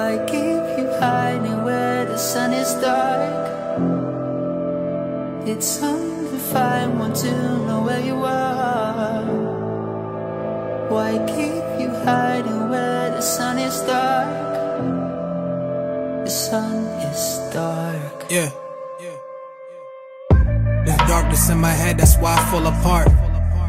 Why keep you hiding where the sun is dark? It's undefined, want to know where you are. Why keep you hiding where the sun is dark? The sun is dark. Yeah. There's darkness in my head, that's why I fall apart.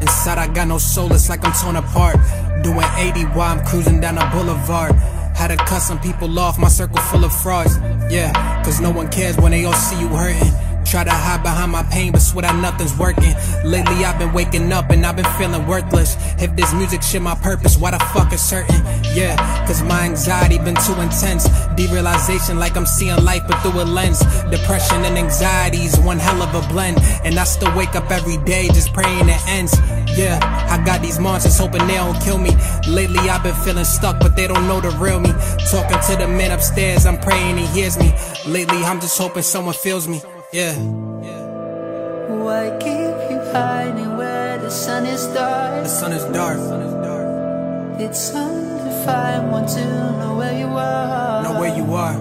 Inside, I got no soul, it's like I'm torn apart. Doing 80 while I'm cruising down a boulevard. Had to cut some people off, my circle full of frauds. Yeah, cause no one cares when they all see you hurting. Try to hide behind my pain, but swear that nothing's working. Lately I've been waking up and I've been feeling worthless. If this music shit my purpose, why the fuck is certain? Yeah, cause my anxiety been too intense. Derealization like I'm seeing life but through a lens. Depression and anxiety is one hell of a blend. And I still wake up every day just praying it ends. Yeah, I got these monsters hoping they don't kill me. Lately I've been feeling stuck, but they don't know the real me. Talking to the man upstairs, I'm praying he hears me. Lately I'm just hoping someone feels me. Yeah. Why keep you hiding where the sun is dark? The sun is dark. It's undefined, want to know where you are. Know where you are.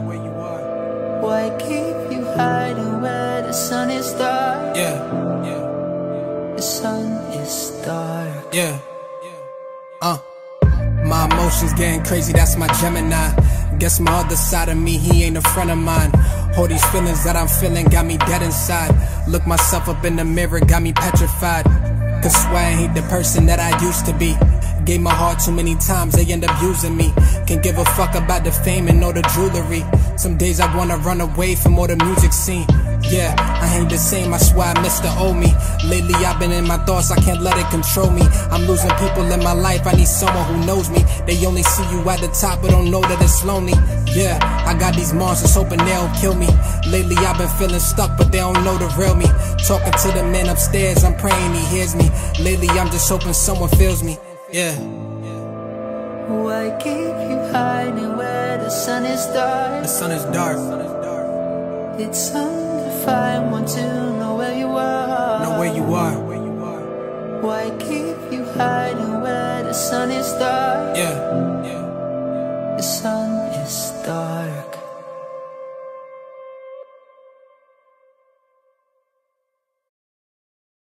Why keep you hiding where the sun is dark? Yeah. Yeah. The sun is dark. Yeah. Uh. My emotions getting crazy, that's my Gemini. Guess my other side of me, he ain't a friend of mine. All these feelings that I'm feeling got me dead inside. Look myself up in the mirror, got me petrified. Cause swear I ain't the person that I used to be. Gave my heart too many times, they end up using me. Can't give a fuck about the fame and all the jewelry. Some days I wanna run away from all the music scene. Yeah, I ain't the same, I swear I miss the old me. Lately I've been in my thoughts, I can't let it control me. I'm losing people in my life, I need someone who knows me. They only see you at the top, but don't know that it's lonely. Yeah, I got these monsters hoping they don't kill me. Lately I've been feeling stuck, but they don't know the real me. Talking to the man upstairs, I'm praying he hears me. Lately I'm just hoping someone feels me. Yeah. Why keep you hiding where the sun is dark? The sun is dark. It's undefined, want to know where you are. Know where you are. Why keep you hiding where the sun is dark? Yeah.